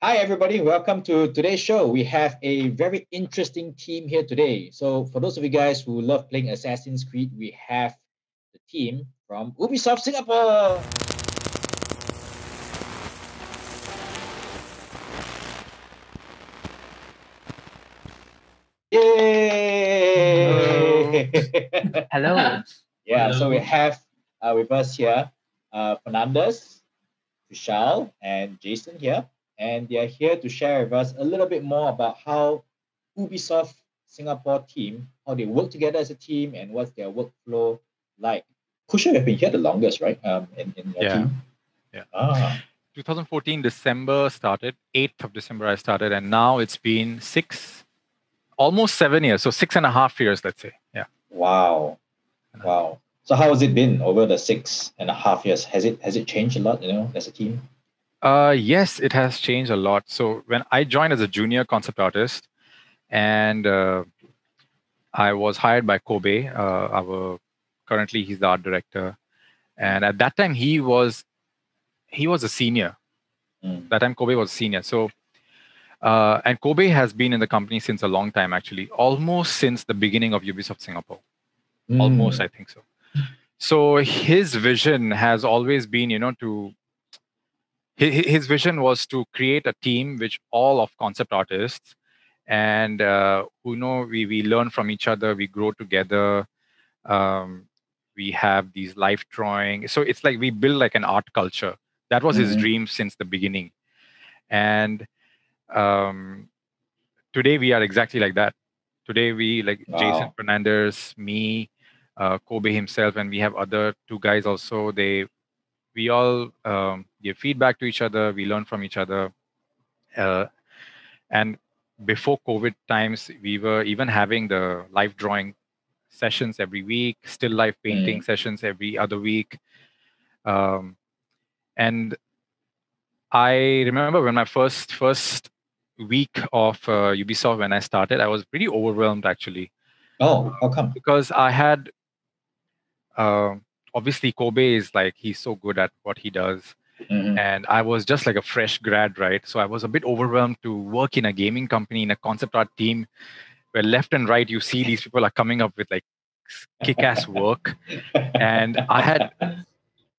Hi, everybody. Welcome to today's show. We have a very interesting team here today. So, for those of you guys who love playing Assassin's Creed, we have the team from Ubisoft Singapore. Yay! Hello. yeah, so we have uh, with us here uh, Fernandez, Kushal, and Jason here. And they are here to share with us a little bit more about how Ubisoft Singapore team, how they work together as a team, and what's their workflow like. Kushal, you've been here the longest, right? Um, in, in your Yeah. team. Yeah. Ah, 2014 December started, 8th of December I started, and now it's been six, almost seven years. So six and a half years, let's say. Yeah. wow, wow. So how has it been over the six and a half years? Has it has it changed a lot? You know, as a team. Uh, yes, it has changed a lot. So when I joined as a junior concept artist, and uh, I was hired by Kobe, uh, our currently he's the art director, and at that time he was he was a senior. Mm. That time Kobe was a senior. So uh, and Kobe has been in the company since a long time, actually, almost since the beginning of Ubisoft Singapore. almost Mm. i think so so his vision has always been you know to his vision was to create a team which all of concept artists and uh, who know we, we learn from each other we grow together um, we have these life drawing. So it's like we build like an art culture. That was his Mhm. dream since the beginning. And um, today we are exactly like that. Today we like jason Wow. fernandez me uh, kobe himself and we have other two guys also. They we all um, give feedback to each other we learn from each other. Uh, and before covid times we were even having the live drawing sessions every week still life painting sessions every other week. Um, and i remember when my first first week of uh, ubisoft when i started i was pretty overwhelmed actually. Oh, how come? because I had um obviously Kobe is like he's so good at what he does, Mhm. and I was just like a fresh grad, right? So I was a bit overwhelmed to work in a gaming company in a concept art team, where left and right you see these people are coming up with like kick-ass work, and I had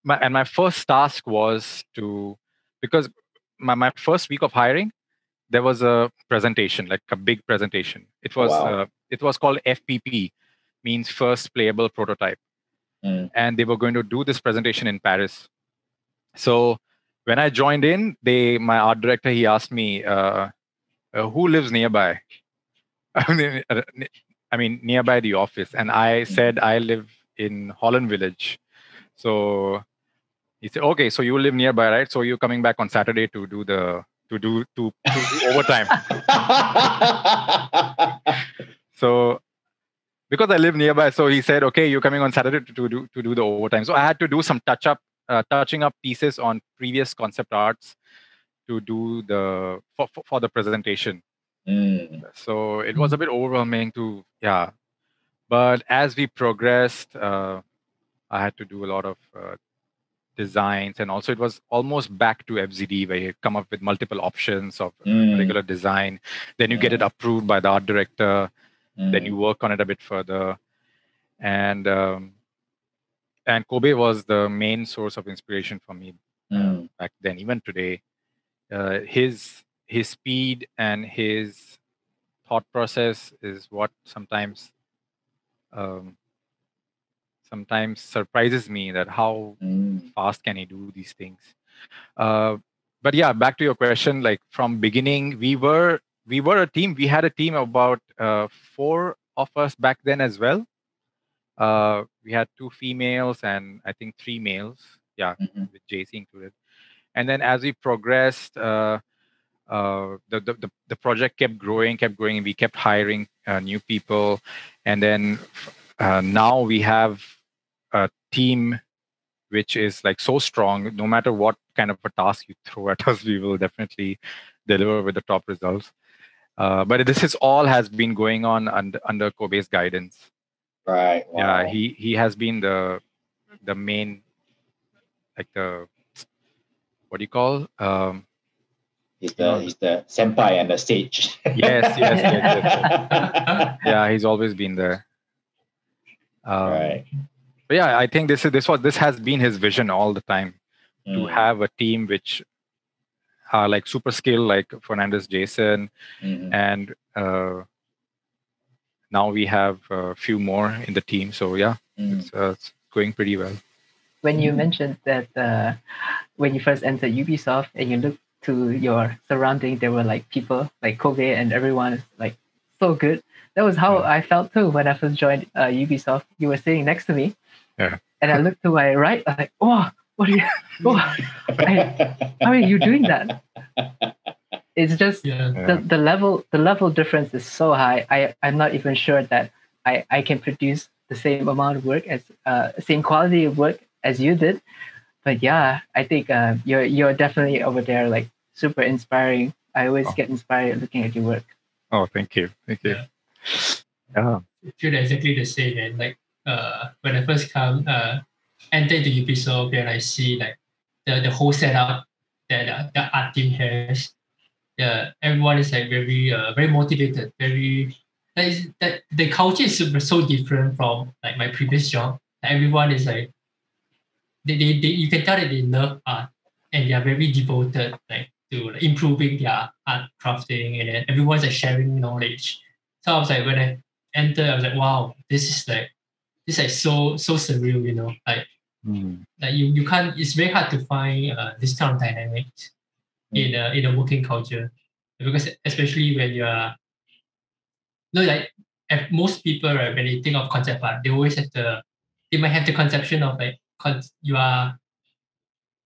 my and my first task was to because my, my first week of hiring there was a presentation like a big presentation it was Wow. uh, it was called fpp means first playable prototype Mm. and they were going to do this presentation in paris so when i joined in they my art director he asked me uh, uh, who lives nearby? I mean, uh, I mean nearby the office. And i said i live in holland village. So he said okay so you live nearby right? So you're coming back on saturday to do the to do to, to do overtime. So because I live nearby, so he said, "Okay, you're coming on Saturday to, to do to do the overtime." So I had to do some touch up, uh, touching up pieces on previous concept arts to do the for, for, for the presentation. Mm. So it was a bit overwhelming to yeah, but as we progressed, uh, I had to do a lot of uh, designs, and also it was almost back to FZD where you come up with multiple options of a Mm. particular design. Then you get it approved by the art director then Mm. you work on it a bit further and um, and kobe was the main source of inspiration for me Mm. back then even today uh, his his speed and his thought process is what sometimes um, sometimes surprises me that how Mm. fast can he do these things uh, but yeah back to your question like from beginning we were we were a team we had a team about uh, four of us back then as well uh, we had two females and i think three males yeah Mhm. with jc included. And then as we progressed uh, uh, the, the, the, the project kept growing kept growing and we kept hiring uh, new people. And then uh, now we have a team which is like so strong no matter what kind of a task you throw at us we will definitely deliver with the top results. Uh, but this is all has been going on under, under kobe's guidance Right. Wow. yeah he he has been the the main like the what do you call um He's the he's the senpai and the stage yes, yes, yes, yes. yeah, he's always been there. Um, right. But yeah, I think this is this was this has been his vision all the time to Mm, have a team which are like super skilled, like Fernandez, Jason, mhm. and uh, now we have a few more in the team. So yeah, Mm. it's, uh, it's going pretty well. when you mentioned that uh, when you first entered Ubisoft and you looked to your surrounding, there were like people like Kobe and everyone is like so good. That was how Yeah. I felt too when I first joined uh, Ubisoft. You were sitting next to me, Yeah. and I looked to my right. I'm like, oh, what are you? Oh, how are you doing that? It's just Yeah. Yeah. the, the level the level difference is so high. I I'm not even sure that I I can produce the same amount of work as uh same quality of work as you did. But yeah, I think uh, you're you're definitely over there like super inspiring. I always Oh. get inspired looking at your work. Oh, thank you, thank you. Yeah. Yeah, I feel exactly the same. And like uh, when I first come, uh, enter the Ubisoft, and I see like the, the whole setup that uh, the art team has. Yeah, everyone is like very uh, very motivated. Very that is that the culture is super, so different from like my previous job. Everyone is like they, they, they you can tell that they love art and they are very devoted like to like, improving their art crafting and then everyone's like sharing knowledge. So I was like when I entered, I was like, wow, this is like this is like so so surreal, you know. Like Mm. like you you can't it's very hard to find uh, this kind of dynamics in a in a working culture. Because especially when you are you know like most people right when they think of concept art, they always have the they might have the conception of like con- you are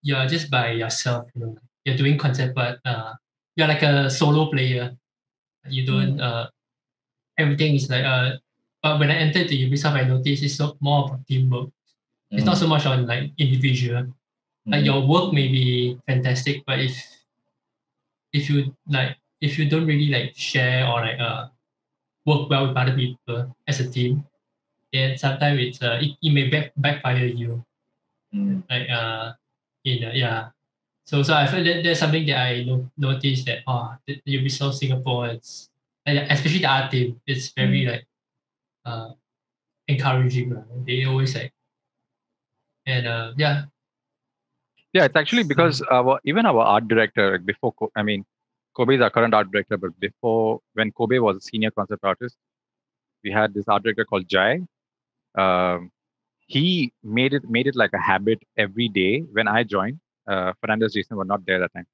you are just by yourself, you know. You're doing concept art, uh you're like a solo player. You don't uh everything is like uh but when I entered the Ubisoft I noticed it's so more about teamwork. It's not so much on like individual. Like Mm. your work may be fantastic, but if if you like if you don't really like share or like uh work well with other people as a team, then sometimes it's uh it, it may back, backfire you. Mm. Like uh in uh, yeah. So so I feel that there's something that I no, noticed that oh the Ubisoft Singapore it's especially the art team, it's very like uh encouraging. lah. They always like and uh yeah, Yeah, it's actually because our even our art director before I mean Kobe is our current art director, but before when Kobe was a senior concept artist, we had this art director called Jai. Um, he made it made it like a habit every day. When I joined, uh, Fernandez Jason were not there that time,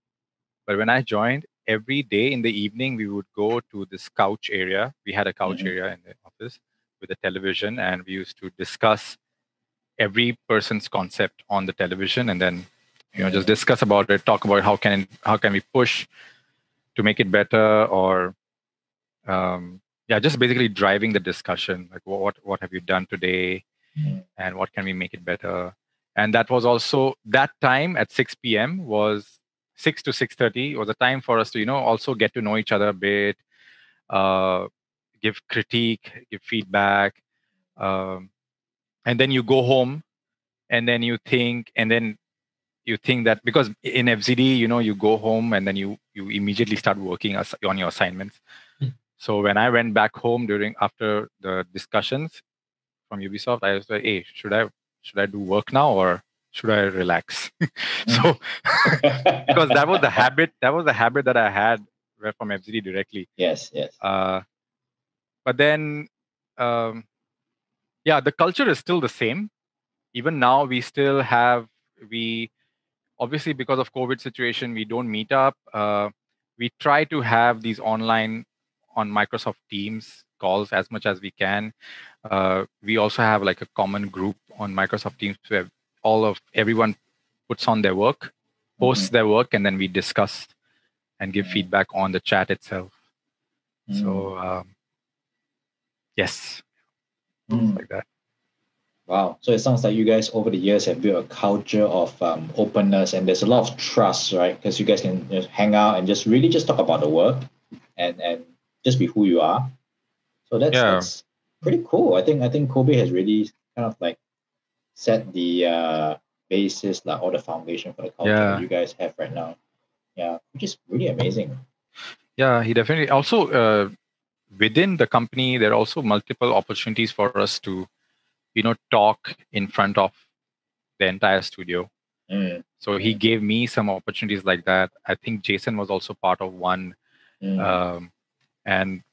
but when I joined, every day in the evening we would go to this couch area. We had a couch Mhm. area in the office with a television, and we used to discuss every person's concept on the television, and then you know just discuss about it talk about how can how can we push to make it better or um, yeah just basically driving the discussion like what what have you done today Mm. and what can we make it better and that was also that time at 6 p.m was 6 to 6.30 was a time for us to you know also get to know each other a bit uh, give critique give feedback um, and then you go home and then you think and then you think that because in FZD, you know, you go home and then you you immediately start working on your assignments. Mm. So when I went back home during after the discussions from Ubisoft, I was like, "Hey, should I should I do work now or should I relax?" so because that was the habit that was the habit that I had from FZD directly. yes, yes. Uh, but then, um, yeah, the culture is still the same. Even now, we still have we obviously because of COVID situation, we don't meet up. Uh, we try to have these online on Microsoft Teams calls as much as we can. Uh, we also have like a common group on Microsoft Teams where all of everyone puts on their work, posts their work, and then we discuss and give Mhm. feedback on the chat itself. Mm. So um, yes, Mm. like that. Wow. So it sounds like you guys over the years have built a culture of um, openness and there's a lot of trust, right? Because you guys can just hang out and just really just talk about the work and and just be who you are. So that's, Yeah. that's pretty cool. I think I think Kobe has really kind of like set the uh, basis, like all the foundation for the culture Yeah. that you guys have right now. Yeah, which is really amazing. Yeah, he definitely also uh, within the company there are also multiple opportunities for us to, you know, talk in front of the entire studio. Mm, So he gave me some opportunities like that. I think Jason was also part of one, mm, um, and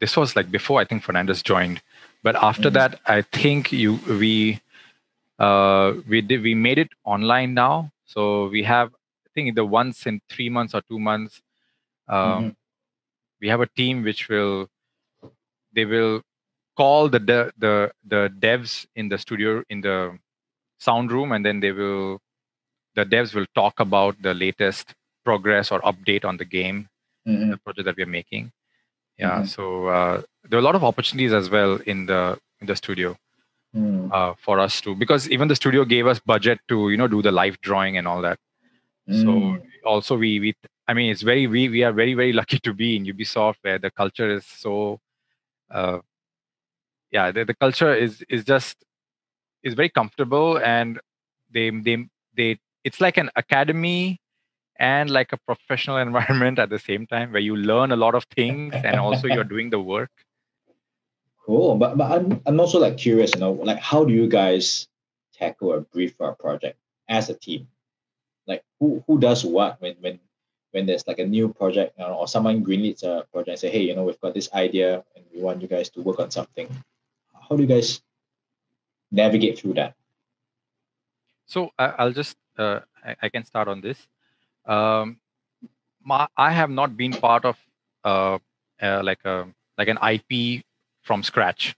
this was like before I think Fernandez joined. But after Mhm. that, I think you we uh, we did we made it online now. So we have I think the once in three months or two months, um, Mhm. we have a team which will they will call the de- the the devs in the studio in the sound room, and then they will the devs will talk about the latest progress or update on the game mhm, the project that we're making. Yeah, Mhm. so uh, there are a lot of opportunities as well in the in the studio mm, uh, for us to because even the studio gave us budget to you know do the live drawing and all that. So mm. also we we I mean it's very we we are very very lucky to be in Ubisoft where the culture is so uh, yeah the, the culture is is just is very comfortable and they they they it's like an academy and like a professional environment at the same time where you learn a lot of things and also you're doing the work Cool, but but I'm I'm also like curious, you know, like how do you guys tackle a brief for a project as a team? Like who who does what when when when there's like a new project you know, or someone greenlights a project and say, hey, you know, we've got this idea and we want you guys to work on something. How do you guys navigate through that? so i'll just uh, I, I can start on this um my, i have not been part of uh, uh like a like an ip from scratch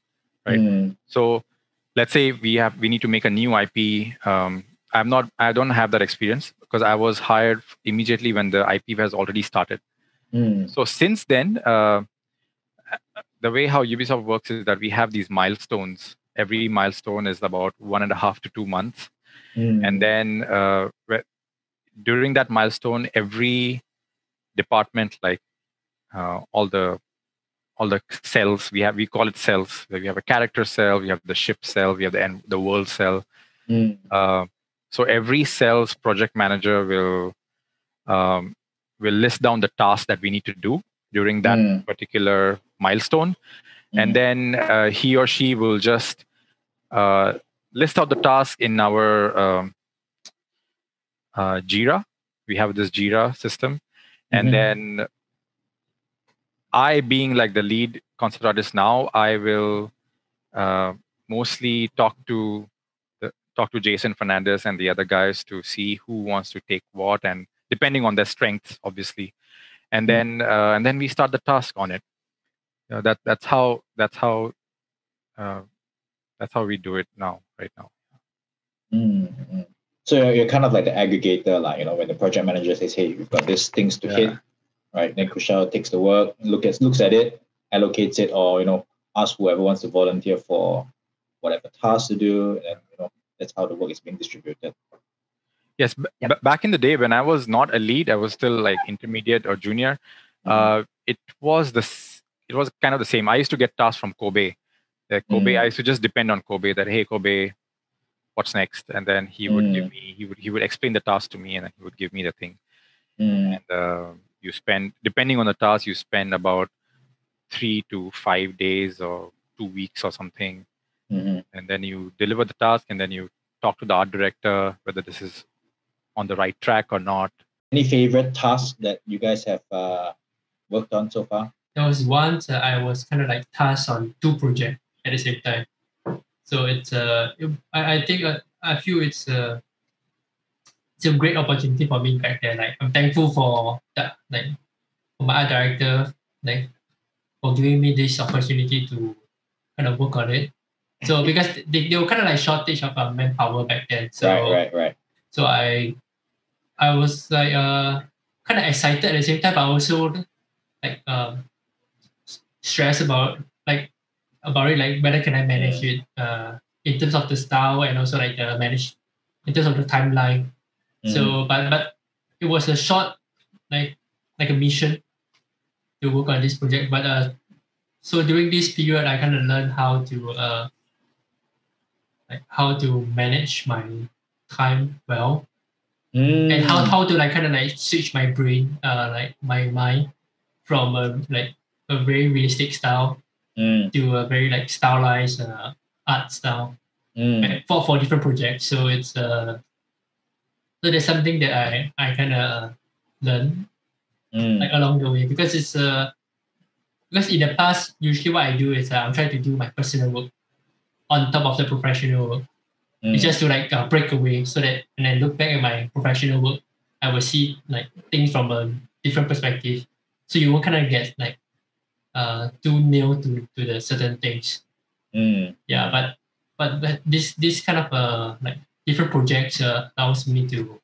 Right. Mm, so let's say we have we need to make a new ip um i'm not i don't have that experience because i was hired immediately when the ip has already started mm, so since then uh, the way how ubisoft works is that we have these milestones. Every milestone is about one and a half to two months. Mm, and then uh, whe- during that milestone every department like uh, all the all the cells we have we call it cells. We have a character cell we have the ship cell we have the en- the world cell. Mm, uh, so every cell's project manager will um, will list down the task that we need to do during that Mm. particular milestone mm, and then uh, he or she will just uh, list out the task in our um, uh, Jira. We have this Jira system, and Mhm. then I, being like the lead concept artist now, I will uh, mostly talk to the, talk to Jason Fernandez and the other guys to see who wants to take what, and depending on their strengths, obviously, and Mm. then uh, and then we start the task on it. You know, that that's how that's how uh, that's how we do it now right now mm, mm. So you're, you're kind of like the aggregator, like you know, when the project manager says, "Hey, we've got these things to Yeah. hit," right? Then Kushal takes the work, look at looks at it, allocates it, or you know, asks whoever wants to volunteer for whatever task to do, and you know, that's how the work is being distributed. yes b- Yep. b- back in the day when i was not a lead i was still like intermediate or junior Mhm. uh, it was the s- it was kind of the same. I used to get tasks from kobe. Kobe Mm. i used to just depend on kobe that hey kobe what's next? And then he would give me he would he would explain the task to me and then he would give me the thing. Mm, and uh, you spend depending on the task you spend about three to five days or two weeks or something. Mhm. and then you deliver the task and then you talk to the art director whether this is on the right track or not. Any favorite tasks that you guys have uh, worked on so far? There was once uh, I was kind of like tasked on two projects at the same time. So it's uh, it, I, I think uh, I feel it's a it's a great opportunity for me back there. Like I'm thankful for that, like for my art director, like for giving me this opportunity to kind of work on it. So because they, they were kind of like shortage of uh, manpower back then. So right, right, right. so I I was like uh kind of excited at the same time, but also like um s- stressed about like about it, like whether can I manage it uh in terms of the style and also like uh, manage in terms of the timeline. Mhm. So but but it was a short like like a mission to work on this project. But uh so during this period I kind of learned how to uh like how to manage my time well and how, Mm. how to like kind of like switch my brain, uh, like my mind from a like a very realistic style Mm. to a very like stylized uh, art style Mm. for for different projects. So it's uh, so there's something that I I kind of learn Mm. like along the way because it's uh because in the past usually what I do is uh, I'm trying to do my personal work on top of the professional work. Mm. It's just to like uh, break away so that when I look back at my professional work, I will see like things from a different perspective. So you won't kind of get like uh too nailed to, to the certain things. Mm. Yeah, but but, but this this kind of uh like different projects uh, allows me to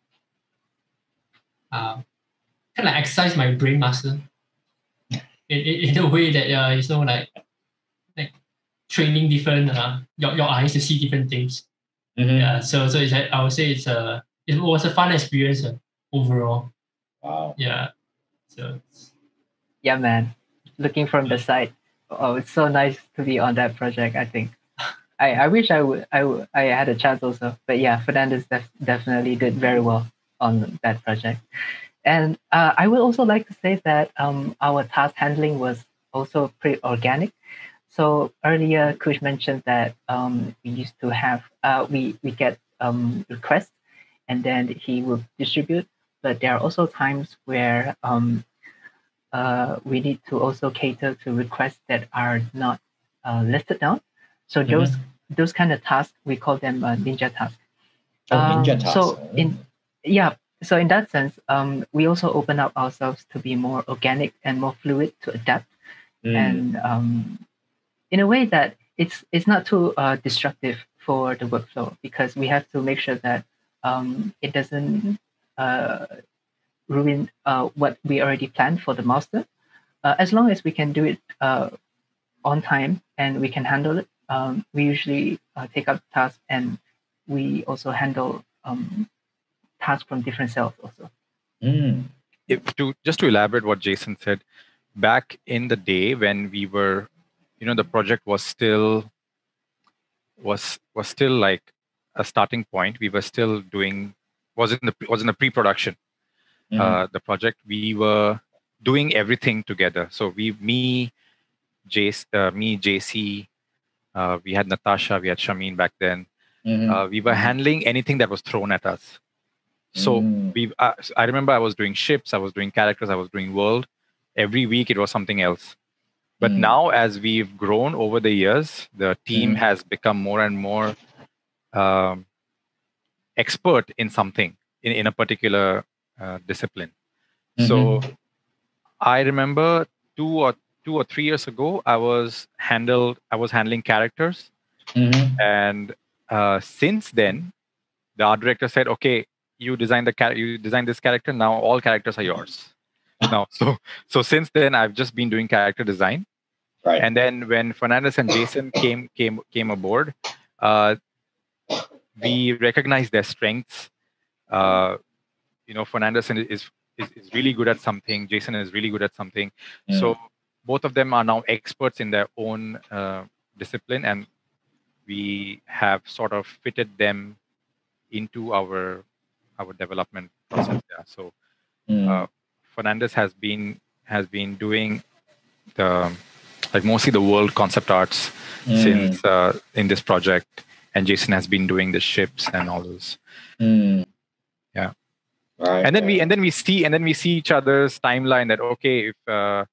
uh, kind of exercise my brain muscle in, in, in a way that uh, you know like like training different uh, your, your eyes to see different things. Mhm. Yeah, so so it's like, I would say it's a it was a fun experience uh, overall. Wow. Yeah, so Yeah, man. Looking from the side, oh, it's so nice to be on that project. I think. I, I wish I would I I had a chance also, but yeah, Fernandez def- definitely did very well on that project. And uh, I would also like to say that um, our task handling was also pretty organic. So earlier, Kush mentioned that um, we used to have uh, we we get um, requests, and then he will distribute. But there are also times where um, uh, we need to also cater to requests that are not uh, listed down. So Mhm. those those kind of tasks we call them uh, ninja tasks. Oh, ninja Um, tasks. So in yeah, so in that sense, um, we also open up ourselves to be more organic and more fluid to adapt, Mm. and um, in a way that it's it's not too uh, destructive for the workflow because we have to make sure that um, it doesn't uh, ruin uh, what we already planned for the master. Uh, as long as we can do it uh, on time and we can handle it, um, we usually uh, take up tasks and we also handle um, tasks from different cells also. Mm. if to just to elaborate what Jason said, back in the day when we were, you know, the project was still was was still like a starting point. We were still doing was in the was in the pre-production. Mm. Uh, the project we were doing everything together. So we me, Jace, uh, me, JC, uh, we had Natasha, we had Shamin back then. Mhm. Uh, we were handling anything that was thrown at us. So Mm. we uh, i remember i was doing ships i was doing characters i was doing world every week it was something else but Mm. now as we've grown over the years the team Mm. has become more and more um, expert in something in, in a particular uh, discipline so Mm-hmm. i remember two or two or three years ago i was handled i was handling characters Mhm. and uh, since then the art director said okay you designed the char- you designed this character now all characters are yours now so so since then i've just been doing character design Right. and then when fernandez and jason came came came aboard uh, we recognized their strengths uh, you know fernandez is, is is really good at something jason is really good at something Mm. so both of them are now experts in their own uh, discipline and we have sort of fitted them into our our development process yeah so Mm. uh, fernandez has been has been doing the like mostly the world concept arts Mm. since uh, in this project and jason has been doing the ships and all those Mm. Yeah. Right. and then we and then we see and then we see each other's timeline that okay if uh,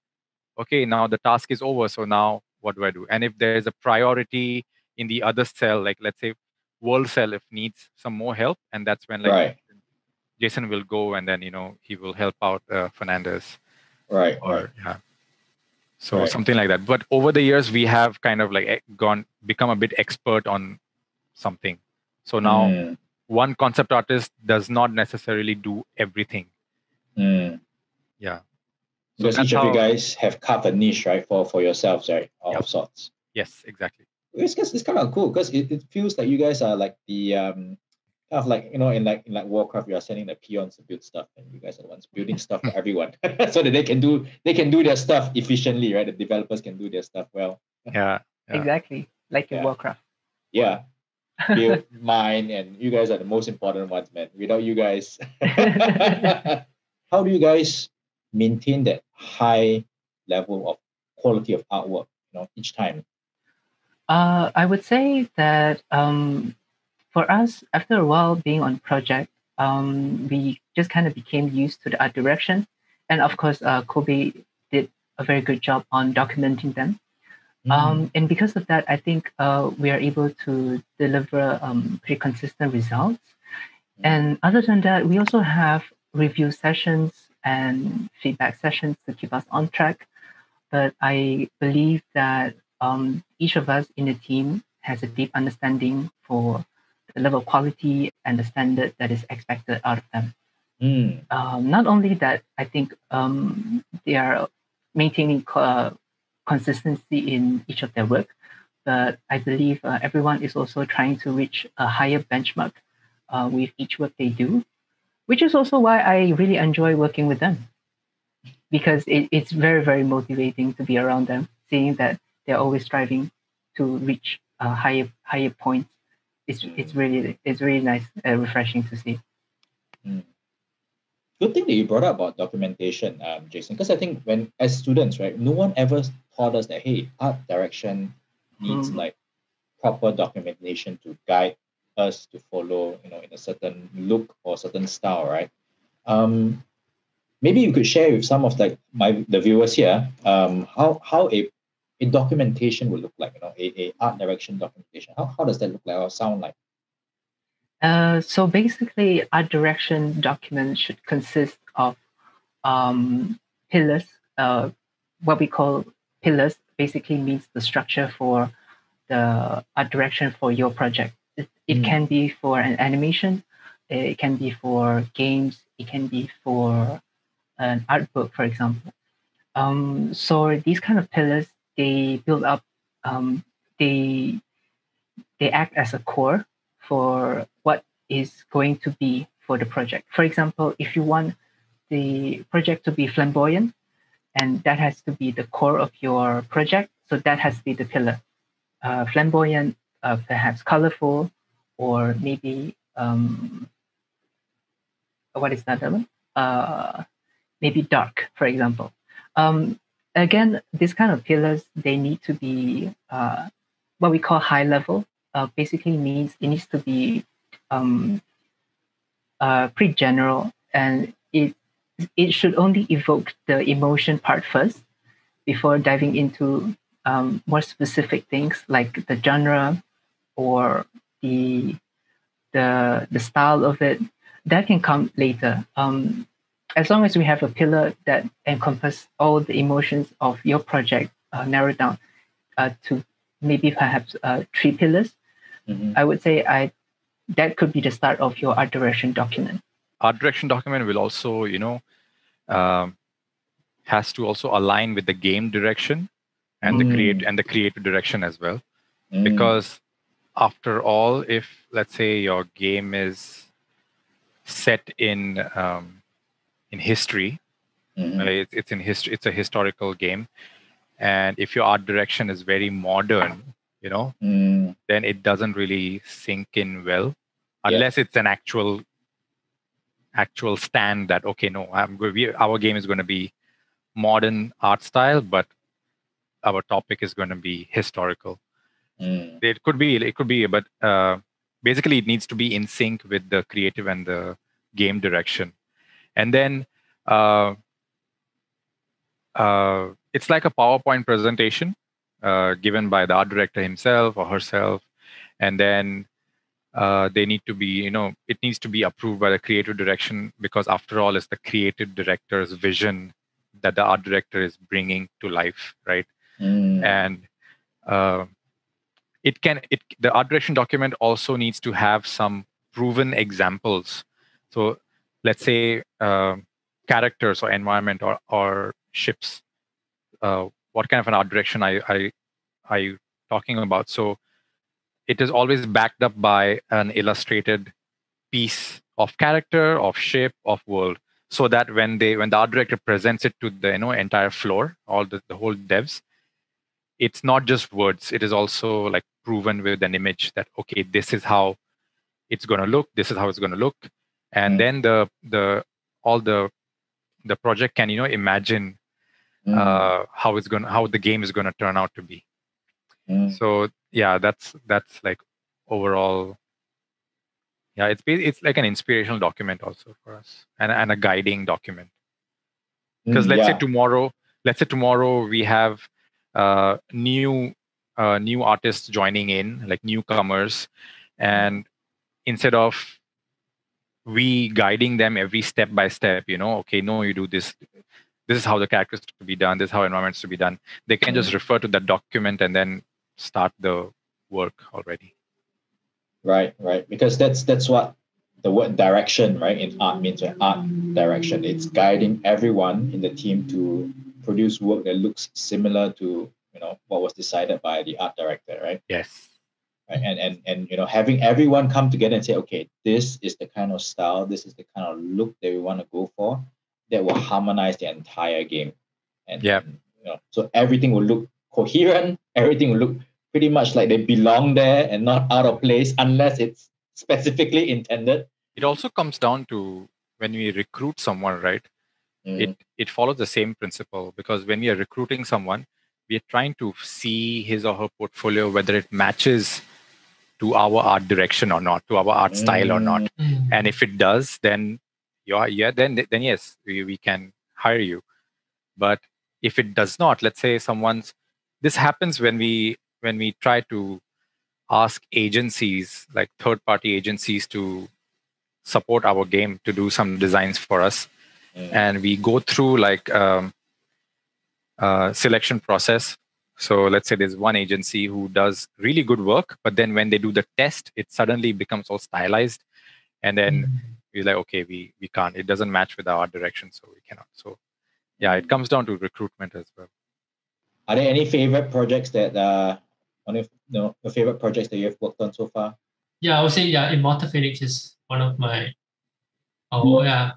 okay now the task is over so now what do i do and if there's a priority in the other cell like let's say world cell if needs some more help and that's when like Right. jason will go and then you know he will help out uh, fernandez right. or right. yeah so Right. something like that but over the years we have kind of like gone become a bit expert on something so now Mm. One concept artist does not necessarily do everything Mm. yeah So Because that's each of you guys have carved a niche, right, for for yourselves, right, of Yep. sorts. yes exactly It's just, it's kind of cool because it, it feels like you guys are like the um kind of like you know in like in like Warcraft you are sending the peons to build stuff and you guys are the ones building stuff for everyone so that they can do they can do their stuff efficiently, right? The developers can do their stuff well. yeah Yeah. Exactly, like in Yeah. Warcraft. Yeah. Build mine, and you guys are the most important ones, man. Without you guys, how do you guys maintain that high level of quality of artwork, you know, each time? Uh, I would say that um, for us, after a while being on project, um, we just kind of became used to the art direction. And of course, uh, Kobe did a very good job on documenting them. Mm. Um, and because of that, I think uh, we are able to deliver um, pretty consistent results. And other than that, we also have review sessions and feedback sessions to keep us on track. But I believe that um, each of us in the team has a deep understanding for the level of quality and the standard that is expected out of them. Mm. Um, not only that, I think um, they are maintaining uh, consistency in each of their work, but I believe uh, everyone is also trying to reach a higher benchmark uh, with each work they do, which is also why I really enjoy working with them because it, it's very, very motivating to be around them, seeing that they're always striving to reach a higher, higher point. it's it's really it's really nice and refreshing to see. Mm. Good thing that you brought up about documentation, um, Jason, because I think when as students, right, no one ever taught us that hey, art direction needs mm. like proper documentation to guide us to follow, you know, in a certain look or certain style, right? Um, maybe you could share with some of like my the viewers here, um, how how a a documentation would look like? You know, a, a art direction documentation. How, how does that look like or sound like? Uh, so basically, art direction document should consist of um, pillars. Uh, what we call pillars basically means the structure for the art direction for your project. It, it mm. can be for an animation, it can be for games, it can be for an art book, for example. Um, so these kind of pillars they build up um, they they act as a core for is going to be for the project. For example, if you want the project to be flamboyant, and that has to be the core of your project, so that has to be the pillar. Uh, flamboyant, uh, perhaps colorful, or maybe um, what is that one? Uh, maybe dark, for example. Um, again, these kind of pillars, they need to be uh, what we call high level. Uh, basically means it needs to be um, uh, pretty general and it it should only evoke the emotion part first before diving into um, more specific things like the genre or the the the style of it that can come later um, as long as we have a pillar that encompasses all the emotions of your project uh, narrowed down uh, to maybe perhaps uh, three pillars, mm-hmm. I would say I that could be the start of your art direction document. Art direction document will also, you know, um, has to also align with the game direction and mm. the create and the creative direction as well, mm. because after all, if let's say your game is set in um, in history. Mm-hmm. It, it's in history. It's a historical game, and if your art direction is very modern, you know, mm. then it doesn't really sink in well, unless yeah. it's an actual actual stand that okay, no, I'm. We, our game is going to be modern art style, but our topic is going to be historical. Mm. It could be, it could be, but uh, basically, it needs to be in sync with the creative and the game direction and then uh, uh, it's like a PowerPoint presentation uh, given by the art director himself or herself, and then uh, they need to be, you know, it needs to be approved by the creative direction because after all, it's the creative director's vision that the art director is bringing to life, right? Mm. And uh, it can, it the art direction document also needs to have some proven examples. So let's say uh, characters or environment or, or ships uh, what kind of an art direction I, I are you talking about so it is always backed up by an illustrated piece of character of shape, of world so that when they when the art director presents it to the you know entire floor all the, the whole devs it's not just words it is also like proven with an image that okay, this is how it's going to look. This is how it's going to look, and Mm. then the the all the the project can you know imagine Mm, uh, how it's going how the game is going to turn out to be. Mm. So yeah, that's that's like overall. Yeah, it's it's like an inspirational document also for us, and and a guiding document because Mm, let's yeah. say tomorrow let's say tomorrow we have uh, new uh, new artists joining in like newcomers and instead of we guiding them every step by step you know okay no you do this this is how the characters to be done this is how environments to be done they can just Mm. refer to that document and then start the work already Right, right. Because that's that's what the word direction, right, in art means right? art direction. It's guiding everyone in the team to produce work that looks similar to you know what was decided by the art director, right? yes right? And and and you know having everyone come together and say, okay, this is the kind of style, this is the kind of look that we want to go for, that will harmonize the entire game. And yeah you know, so everything will look coherent, everything will look pretty much like they belong there and not out of place unless it's specifically intended. it also comes down to when we recruit someone right? Mm, it it follows the same principle because when we are recruiting someone we are trying to see his or her portfolio whether it matches to our art direction or not to our art style or not. Mm. and if it does then yeah yeah then then yes we, we can hire you. But if it does not let's say someone's this happens when we when we try to ask agencies like third party agencies to support our game to do some designs for us. Mm, and we go through like um, uh, selection process. So let's say there's one agency who does really good work but then when they do the test it suddenly becomes all stylized. And then Mm. we're like okay we we can't. It doesn't match with our direction so we cannot. So yeah it comes down to recruitment as well. Are there any favorite projects that uh one of you know, your favorite projects that you've worked on so far? Yeah, I would say yeah, Immortal Fenyx is one of my oh yeah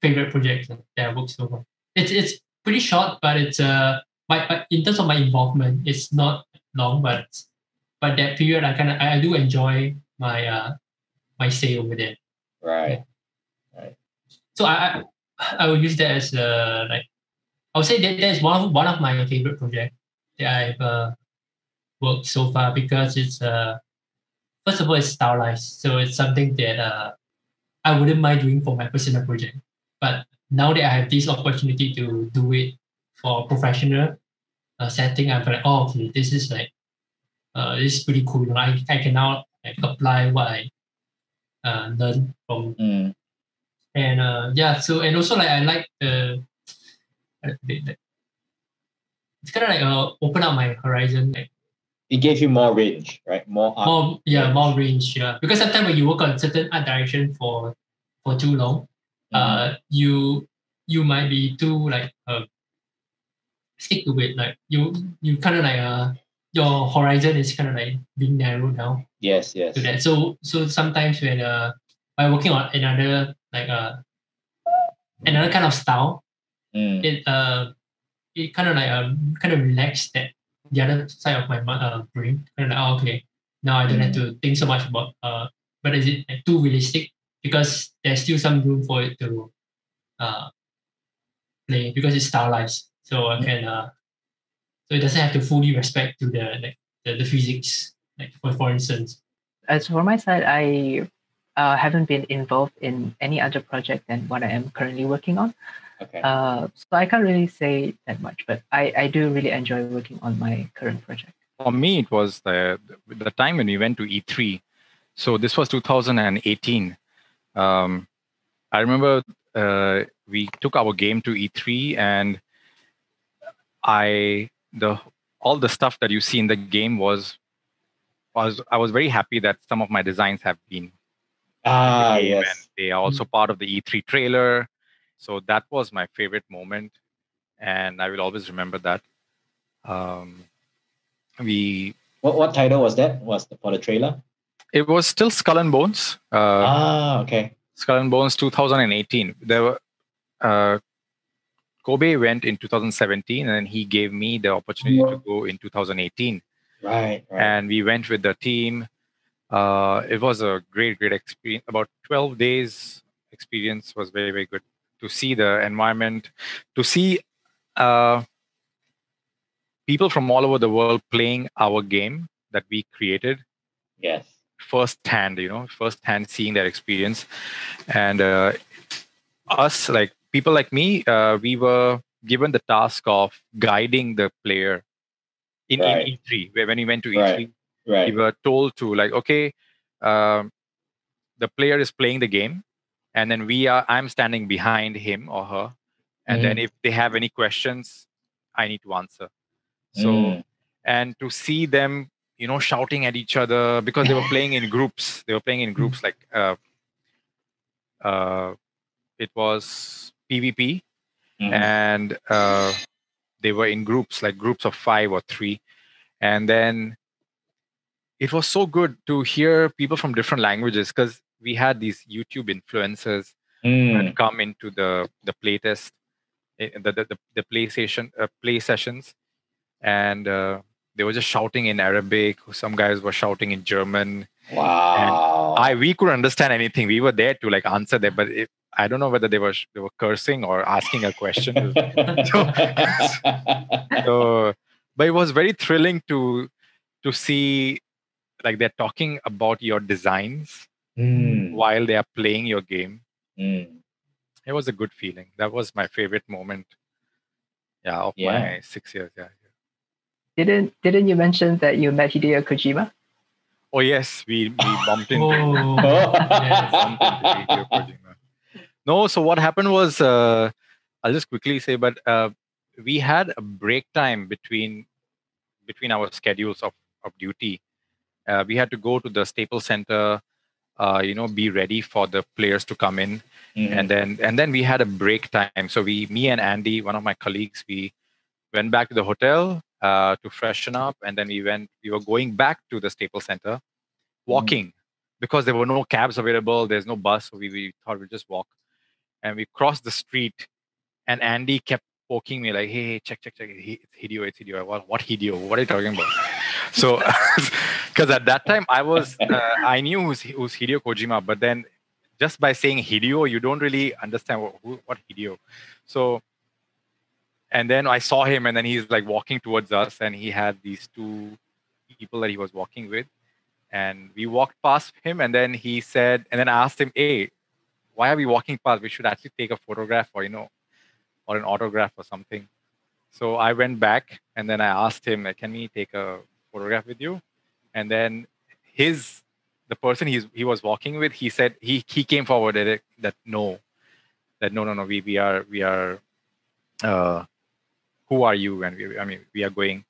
favorite projects that I worked so far. It's it's pretty short, but it's uh my but in terms of my involvement, it's not long, but but that period I kind of I, do enjoy my uh my stay over there. Right. So I I, I would use that as uh like I would say that that is one of, one of my favorite projects that I've uh, worked so far because it's uh first of all it's stylized, so it's something that uh I wouldn't mind doing for my personal project. But now that I have this opportunity to do it for a professional uh, setting, I'm like, oh okay, this is like uh this is pretty cool. You know, I I can now like apply what I uh learned from Mm, and uh, yeah so and also like i like the, uh, the, the it's kind of like uh, open up my horizon like it gave you more range, right? More art. more yeah range. more range yeah because sometimes when you work on certain art direction for for too long Mm, uh you you might be too like uh stick to it like you you kind of like uh your horizon is kind of like being narrowed down yes, yes. to that. So so sometimes when uh by working on another like uh another kind of style, Mm, it uh it kind of like um kind of relax that the other side of my uh, brain. Of like oh, okay, now I don't have to think so much about uh whether is it like, too realistic because there's still some room for it to uh play because it's stylized. So I can uh so it doesn't have to fully respect to the like the, the physics like for for instance. As for my side, I uh, haven't been involved in any other project than what I am currently working on. Okay. Uh, so I can't really say that much, but I, I do really enjoy working on my current project. for me it was the the time when we went to e3 so this was 2018 um, i remember uh, we took our game to e3 and i the all the stuff that you see in the game was was i was very happy that some of my designs have been ah, game, yes. and they are also part of the e3 trailer so that was my favorite moment and i will always remember that um, we What what title was that? Was the, for the trailer? it was still skull and bones uh, ah, okay. skull and bones 2018 there were uh, kobe went in 2017 and he gave me the opportunity to go in 2018 Right, right. and we went with the team. Uh, it was a great, great experience. About 12 days experience was very, very good to see the environment, to see uh, people from all over the world playing our game that we created yes. firsthand, you know, firsthand seeing their experience. And uh, us, like people like me, uh, we were given the task of guiding the player in, Right. in E3. Where when we went to E3, Right. Right. we were told to like, okay, um, the player is playing the game, and then we are. I'm standing behind him or her, and then Mm. if they have any questions, I need to answer. So Mm. and to see them you know shouting at each other because they were playing in groups they were playing in groups like uh, uh, it was pvp Mhm. and uh, they were in groups like groups of five or three and then it was so good to hear people from different languages because we had these youtube influencers Mm. had come into the the playtest eh, the the, the, the playstation uh, play sessions. And uh, they were just shouting in arabic. Some guys were shouting in german. Wow. i we couldn't understand anything. We were there to like answer them but it, i don't know whether they were they were cursing or asking a question. So but it was very thrilling to to see like they're talking about your designs Mm. while they are playing your game Mm. it was a good feeling. That was my favorite moment. Yeah, of Yeah. my six years. Yeah. Didn't didn't you mention that you met Hideo Kojima? Oh yes, we we bumped into, Oh, bumped into Hideo Kojima. No, so what happened was uh, I'll just quickly say, but uh, we had a break time between between our schedules of of duty. Uh, we had to go to the Staples Center. Uh, you know, be ready for the players to come in. Mm. and then and then we had a break time. So we me and andy one of my colleagues we went back to the hotel uh, to freshen up. And then we went we were going back to the staples center walking because there were no cabs available. There's no bus. So we, we thought we'd just walk. And we crossed the street. And andy kept poking me like hey, hey check check check. He- it's hideo it's hideo. What, what hideo? What are you talking about? So because at that time i was uh, i knew who's, who's hideo kojima but then just by saying Hideo, you don't really understand what, who, what Hideo. So, and then I saw him, and then he's like walking towards us, and he had these two people that he was walking with, and we walked past him, and then he said, and then I asked him, "Hey, why are we walking past? We should actually take a photograph, or you know, or an autograph or something." So I went back, and then I asked him, "Can we take a photograph with you?" And then his the person he's, he was walking with, he said he he came forward at it, that no, that no no no we we are we are, uh, who are you? And we, I mean we are going.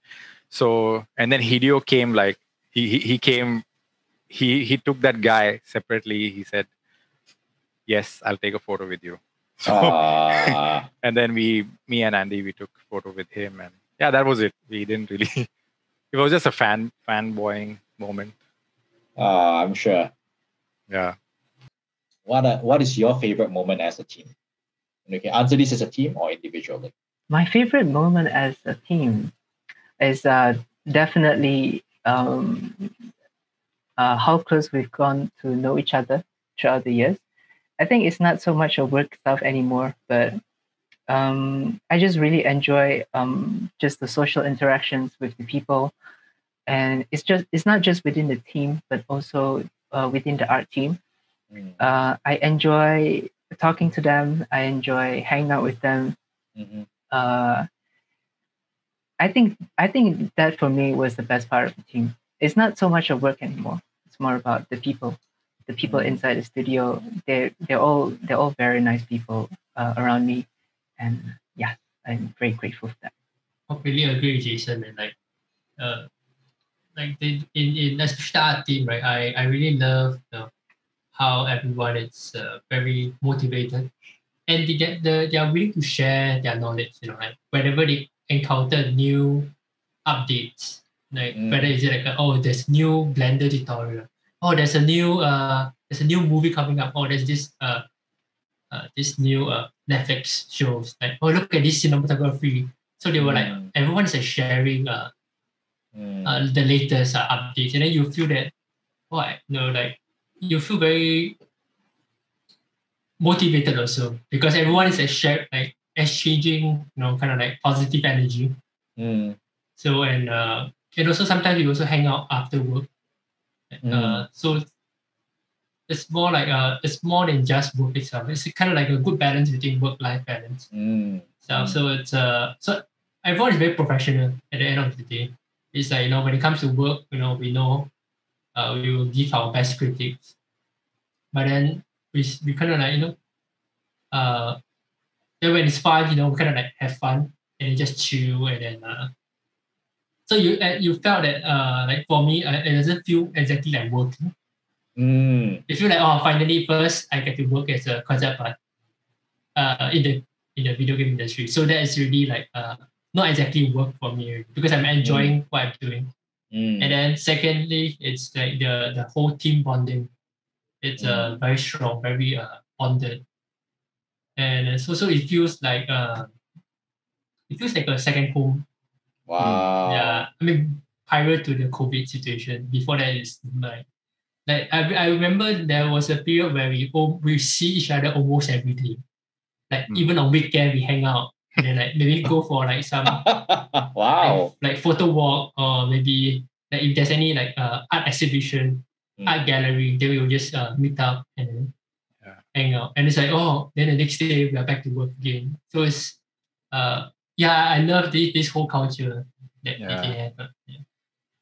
So and then Hideo came like he he, he came, he he took that guy separately. He said, yes, I'll take a photo with you. So Ah, and then we me and Andy we took photo with him and yeah that was it. We didn't really. it was just a fan fanboying moment. ah, I'm sure. Yeah. What are, what is your favorite moment as a team? And you can answer this as a team or individually. My favorite moment as a team is uh, definitely um, uh, how close we've gone to know each other throughout the years. I think it's not so much a work stuff anymore, but um, I just really enjoy um, just the social interactions with the people, and it's just it's not just within the team, but also uh, within the art team. Mm. Uh, I enjoy talking to them. I enjoy hanging out with them Mhm. uh, I think I think that for me was the best part of the team. It's not so much of work anymore. It's more about the people, the people Mhm. inside the studio. They're they're all they're all very nice people uh, around me, and yeah, I'm very grateful for that. completely agree with Jason and like uh like the, in in especially the art team right I I really love you know, how everyone is uh, very motivated and they get the they are willing to share their knowledge you know like whenever they encounter new updates like Mm. whether is it like a, oh there's new blender tutorial oh there's a new uh there's a new movie coming up oh there's this uh uh, this new uh, Netflix shows like oh look at this cinematography so they were like Mm. everyone's like sharing uh, Mm. uh, the latest uh, updates, and then you feel that, what, you know, like you feel very motivated also because everyone is like shared, like exchanging, you know, kind of like positive energy. Mm. So and uh, and also sometimes we also hang out after work. Uh, so it's more like uh, it's more than just work itself. It's kind of like a good balance between work life balance. Mm. So Mm. so it's uh so everyone is very professional at the end of the day. It's like you know when it comes to work, you know we know uh, we will give our best critiques, but then we we kind of like you know uh then when it's fun, you know we kind of like have fun and just chill and then uh so you uh, you felt that uh like for me uh, it doesn't feel exactly like working. Mm. It feel like oh finally first I get to work as a concept art uh in the in the video game industry. So that is really like uh not exactly work for me because I'm enjoying what I'm doing. Mm. And then secondly, it's like the the whole team bonding. It's uh very strong, very uh bonded. And it's also it feels like uh it feels like a second home. Wow. Yeah. I mean prior to the COVID situation. Before that is like like I, I remember there was a period where we all, we see each other almost every day. Like Hmm. even on weekend we hang out and then like maybe go for like some wow. like, like photo walk or maybe like if there's any like uh, art exhibition, Mm. art gallery, then we will just uh, meet up and then Yeah. hang out. And it's like, oh, then the next day we are back to work again. So it's uh yeah, I love this this whole culture that Yeah. that they have. Yeah.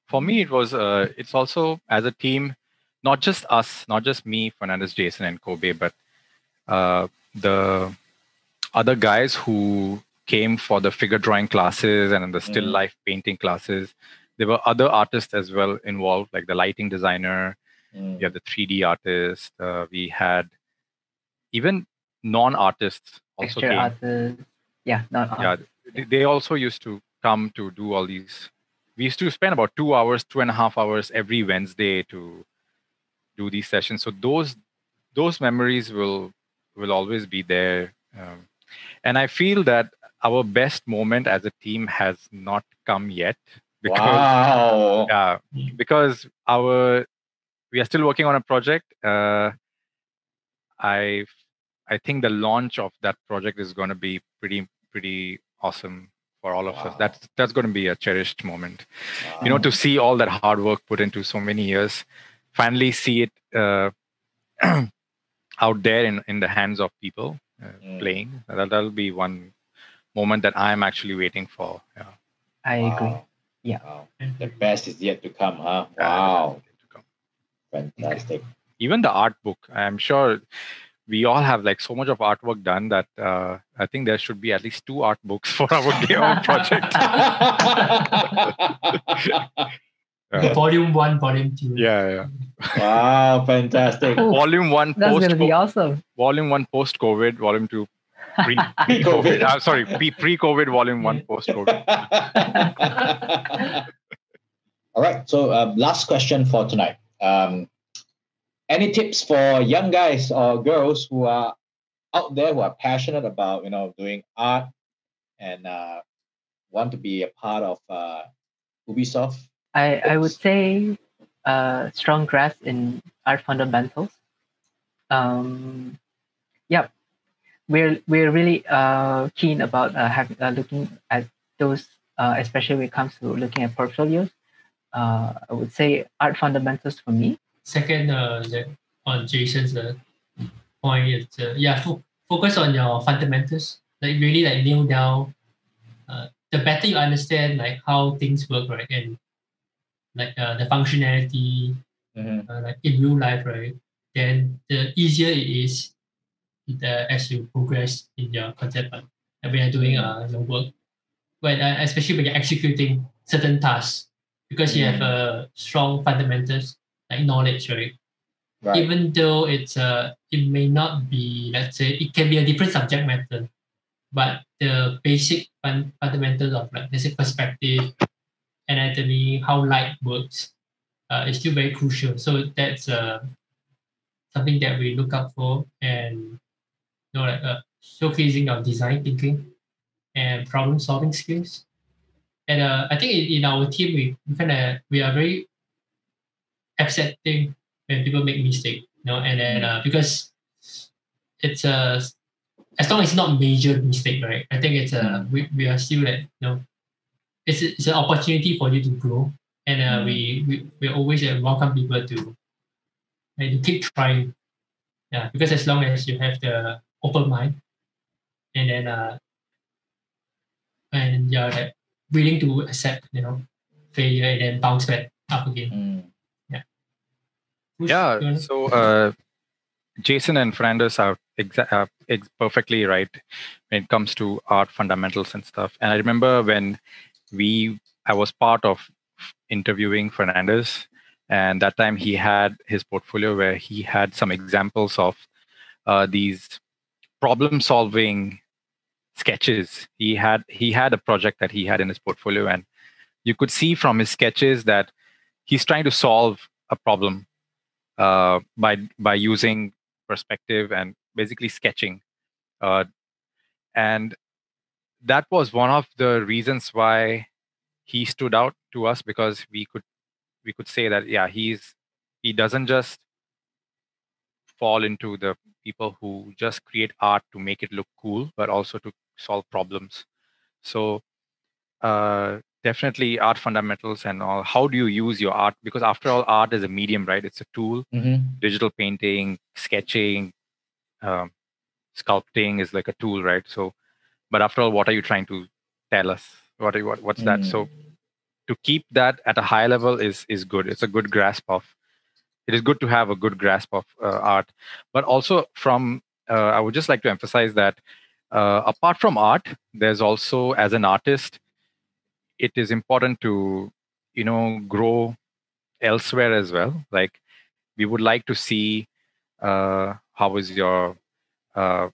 for me it was uh, it's also as a team not just us not just me Fernanders jason and kobe but uh, the other guys who came for the figure drawing classes and the still Mhm. life painting classes there were other artists as well involved like the lighting designer Mm. we had the 3d artist uh, we had even non-artists also Texture came artists. Yeah, not yeah they, they also used to come to do all these we used to spend about two hours two and a half hours every wednesday to do these sessions so those those memories will will always be there um, and i feel that our best moment as a team has not come yet because wow. yeah because our we are still working on a project uh, i i think the launch of that project is going to be pretty pretty awesome for all of Wow. us that's that's going to be a cherished moment you know to see all that hard work put into so many years finally see it uh, out there in, in the hands of people uh, Mm. playing that, that'll be one moment that i'm actually waiting for yeah I agree. Yeah. Wow. The best is yet to come, huh? Yeah, Wow. to come. Fantastic. even the art book i'm sure we all have like so much of artwork done that uh, i think there should be at least two art books for our game project Uh, volume one, volume two. yeah yeah wow, fantastic. Cool. volume one That's post gonna be awesome. volume one post covid volume two pre Pre-COVID. covid uh, sorry pre pre covid volume one post covid All right. So, um, last question for tonight. Um, any tips for young guys or girls who are out there who are passionate about you know doing art and uh, want to be a part of uh, Ubisoft? I, I would say uh, strong grasp in art fundamentals. Um, yeah, we're we're really uh, keen about uh, having uh, looking at those, uh, especially when it comes to looking at portfolios. Uh, I would say art fundamentals for me. Second, uh, on Jason's point, uh, yeah, fo- focus on your fundamentals. Like really, like nail down. The better you understand like how things work, right, and like uh, the functionality, Mhm. uh, like in real life, right, then the easier it is the, as you progress in your concept. And when you're doing uh, your work, when uh, especially when you're executing certain tasks, because you have uh, strong fundamentals like knowledge, right? Right. Even though it's uh, it may not be, let's say, it can be a different subject matter, but the basic fun- fundamentals of like let's say perspective, anatomy, how light works, uh, is still very crucial. So that's uh, something that we look out for and you know like uh, showcasing our design thinking and problem solving skills. and uh, I think in, in our team we, we kind of we are very accepting when people make mistake, you know, and then uh, because it's a uh, as long as it's not major mistake, right? I think it's a uh, we, we are still that you know it's it's an opportunity for you to grow, and uh, we we we always uh, welcome people to like, to keep trying, yeah, because as long as you have the open mind, and then uh and you're like willing to accept you know failure and then bounce back up again. Mm. Yeah. yeah. So uh, Jason and Fernanders are exa- uh, ex- perfectly right when it comes to art fundamentals and stuff. And I remember when we I was part of interviewing Fernanders, and that time he had his portfolio where he had some examples of uh, these problem solving sketches. He had he had a project that he had in his portfolio and you could see from his sketches that he's trying to solve a problem uh, by by using perspective and basically sketching uh, and that was one of the reasons why he stood out to us because we could we could say that yeah he's he doesn't just fall into the people who just create art to make it look cool but also to solve problems. So uh, definitely art fundamentals and all. How do you use your art? Because after all art is a medium right? It's a tool. Mm-hmm. digital painting sketching um, sculpting is like a tool right? So but after all what are you trying to tell us? What, are you, what what's that? So to keep that at a high level is is good. It's a good grasp of it is good to have a good grasp of uh, art. But also from uh, i would just like to emphasize that uh, apart from art there's also as an artist it is important to you know grow elsewhere as well. Like we would like to see uh, how is your uh,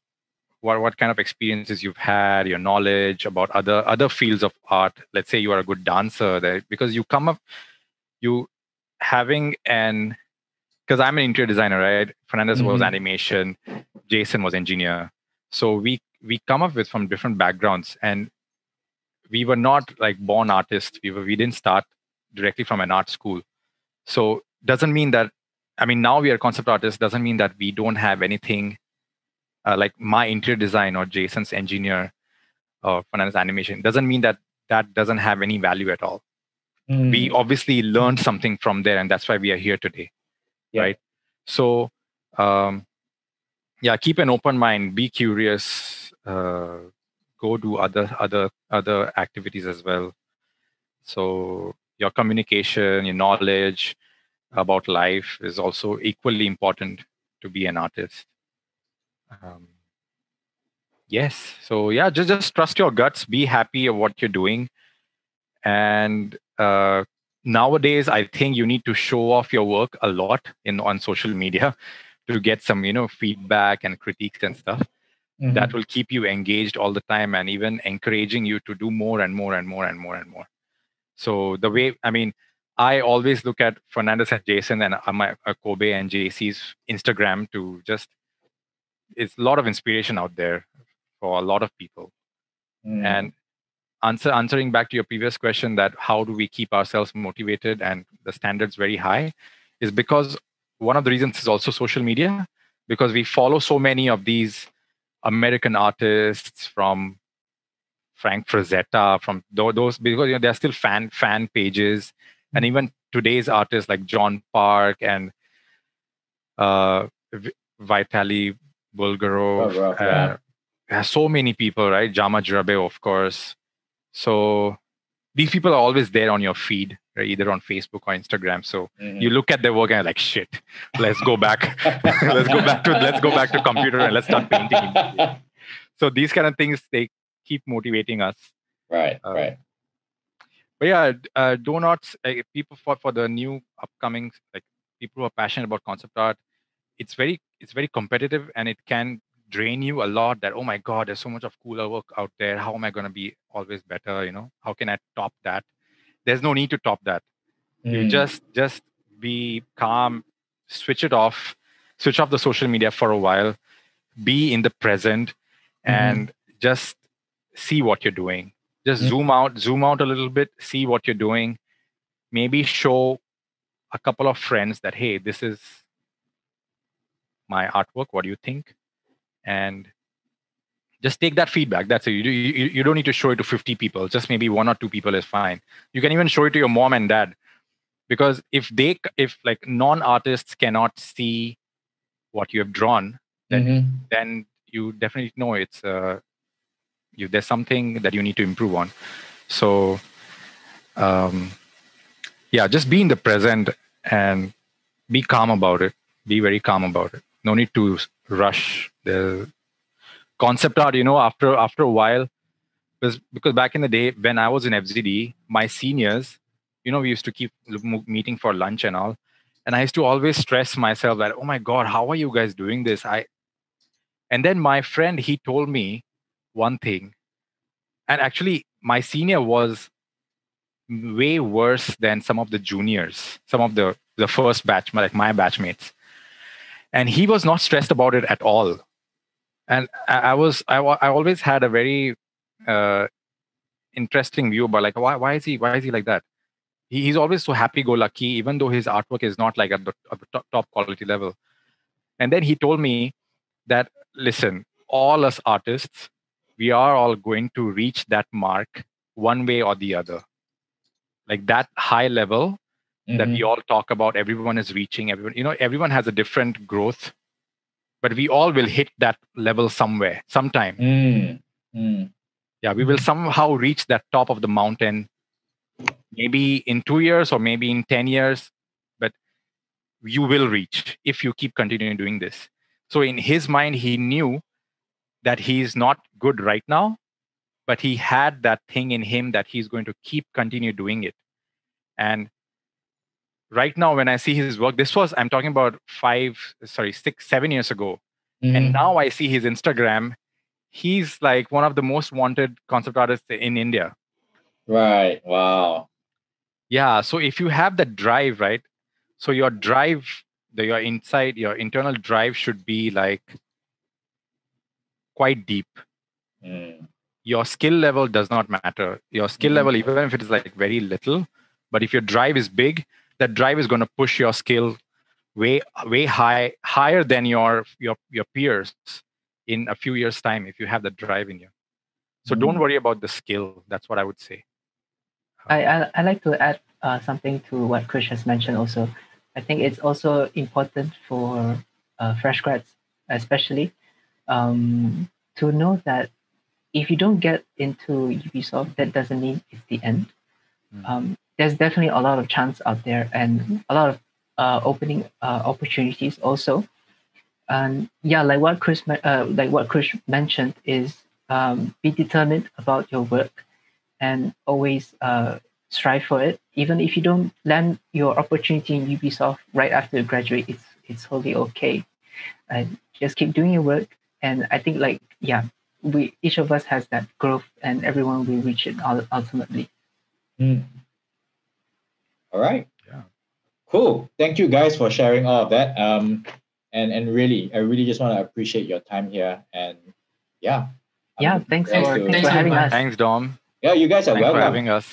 what what kind of experiences you've had your knowledge about other other fields of art. Let's say you are a good dancer that because you come up you having an because i'm an interior designer right? Fernanders was Mhm. animation jason was engineer. So we we come up with from different backgrounds and we were not like born artists. We were we didn't start directly from an art school. So doesn't mean that i mean now we are concept artists doesn't mean that we don't have anything uh, like my interior design or jason's engineer or finance animation doesn't mean that that doesn't have any value at all Mm. we obviously learned something from there and that's why we are here today Yeah. right so um yeah keep an open mind be curious uh go do other other other activities as well so your communication your knowledge about life is also equally important to be an artist um, yes. So yeah just just trust your guts. Be happy of what you're doing. And uh, nowadays i think you need to show off your work a lot in on social media to get some you know feedback and critiques and stuff. Mhm. that will keep you engaged all the time and even encouraging you to do more and more and more and more and more. So the way i mean i always look at Fernanders and jason and my uh, kobe and jc's instagram to just it's a lot of inspiration out there for a lot of people. Mm. and answer answering back to your previous question that how do we keep ourselves motivated and the standards very high is because one of the reasons is also social media because we follow so many of these american artists from frank frazetta from those because you know they're still fan fan pages. And even today's artists like john park and uh Vitaly bulgarov Bulgarov, yeah. uh, there's so many people, right? Jama Jurabaev, of course. So these people are always there on your feed, right? Either on Facebook or Instagram. So Mhm. you look at their work and you're like, shit, let's go back. let's go back to let's go back to computer and let's start painting. So these kind of things they keep motivating us. right, Um, right. But yeah, uh, donuts. Uh, people for for the new upcoming like people who are passionate about concept art. It's very it's very competitive and it can drain you a lot. That oh my god, there's so much of cooler work out there. How am I gonna be always better? You know, how can I top that? There's no need to top that. You Mm. just just be calm, switch it off, switch off the social media for a while, be in the present, Mhm. and just see what you're doing. just Mm. zoom out zoom out a little bit see what you're doing maybe show a couple of friends that hey this is my artwork what do you think? And just take that feedback that's it. You, you, you don't need to show it to 50 people just maybe one or two people is fine. You can even show it to your mom and dad because if they if like non-artists cannot see what you have drawn then Mhm. then you definitely know it's uh you there's something that you need to improve on. So um yeah just be in the present and be calm about it. Be very calm about it no need to rush the concept art you know after after a while. Because because back in the day when i was in fzd my seniors you know we used to keep meeting for lunch and all. And i used to always stress myself that oh my god how are you guys doing this? I and then my friend he told me one thing. And actually my senior was way worse than some of the juniors some of the the first batch like my batchmates and he was not stressed about it at all. And i, was I, I always had a very uh, interesting view about like why, why is he why is he like that? He, he's always so happy go lucky even though his artwork is not like at the, at the top, top quality level. And then he told me that listen all us artists we are all going to reach that mark one way or the other. Like that high level that we Mhm. all talk about everyone is reaching everyone you know everyone has a different growth but we all will hit that level somewhere sometime Mm. Mm. yeah we will somehow reach that top of the mountain maybe in 2 years or maybe in 10 years but you will reach if you keep continuing doing this so in his mind he knew that he's not good right now but he had that thing in him that he's going to keep continue doing it and right now when i see his work this was i'm talking about 5 sorry 6 7 years ago Mhm. and now i see his instagram he's like one of the most wanted concept artists in india Right. Wow. yeah so if you have that drive right so your drive the your inside your internal drive should be like quite deep Mm. your skill level does not matter your skill Mhm. level even if it is like very little but if your drive is big that drive is going to push your skill way way high higher than your your your peers in a few years time if you have that drive in you so don't Mm. worry about the skill that's what i would say I, I, I like to add uh, something to what Krish has mentioned also. I think it's also important for uh, fresh grads, especially, um, to know that if you don't get into Ubisoft, that doesn't mean it's the end. Mm. Um, there's definitely a lot of chance out there and a lot of uh, opening uh, opportunities also. And yeah, like what Chris, me- uh, like what Chris mentioned is um, be determined about your work and always uh, strive for it. Even if you don't land your opportunity in Ubisoft right after you graduate, it's it's wholly okay. And just keep doing your work. And I think like yeah, we each of us has that growth, and everyone will reach it ul- ultimately. Mm. All right. Yeah. Cool. Thank you guys for sharing all of that. Um, and and really, I really just want to appreciate your time here. And yeah. I'm Yeah, looking thanks forward for thanks Thanks for having us. thanks dom Yeah, you guys are thanks for welcome. having us